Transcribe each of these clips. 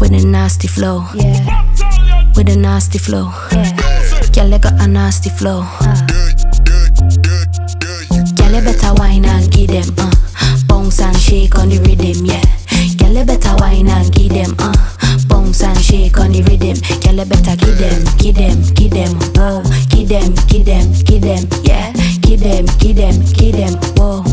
with a nasty flow, Yeah, with a nasty flow. yeah. Girl, you got a nasty flow. Girl, you better wine and give them, uh. Bounce and shake on the rhythm, yeah. Girl, you better wine and give them, uh. Bounce and shake on the rhythm. Girl, you better give them, give them, give them, whoa. Give them, give them, give them, yeah. Give them, give them, give them, whoa.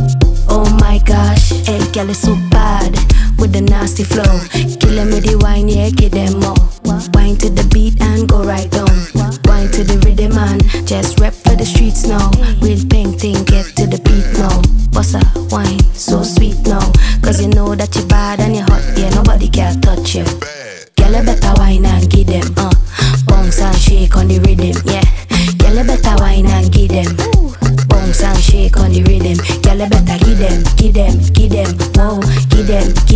Oh my gosh, hey, girl, is so bad with the nasty flow. Kill 'em with the wine, yeah, give them more. Wine to the beat and go right down. Wine to the rhythm man, just rep for the streets now. Real pink thing, get to the beat now. Bossa wine, so sweet now. Cause you know that you're bad and you're hot, yeah, nobody can touch you. Girl, you better wine and give them, uh. Bounce and shake on the rhythm, yeah. Girl, you better wine and give them. Bounce and shake on the rhythm. Girl, you better give them, give them, give them,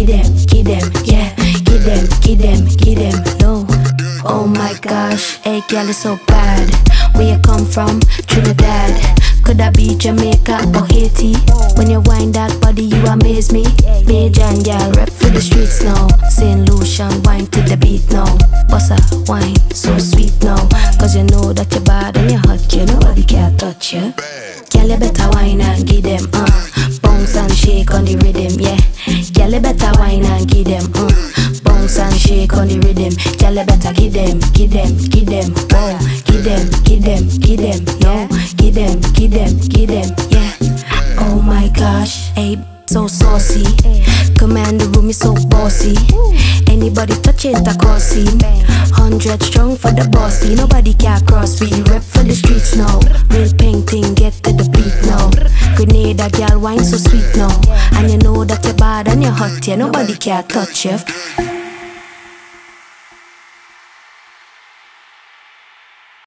give them, give them, yeah. Give them, give them, give them, no. Oh my gosh, hey girl, it's so bad. Where you come from? Trinidad. Could that be Jamaica or Haiti? When you wind that body, you amaze me. Major and girl, rep for the streets now. St. Lucian, wine to the beat now. Bossa wine, so sweet now. Cause you know that you're bad and you're hot, you nobody can touch you. Girl, you better wine and give them, uh. Them, uh. Bounce and shake on the rhythm. Girl, you better give them, give them, give them, whoa. Give them, give them, give them, no. Give them, give them, give them, yeah. Oh my gosh, hey, so saucy. Command the room is so bossy. Anybody touch it, I call scene. Hundred strong for the bossy. Nobody can cross me. Rep for the streets now. Real painting, get to the beat now. Grenada girl wine so sweet now. And you hot, yeah. Nobody can touch you.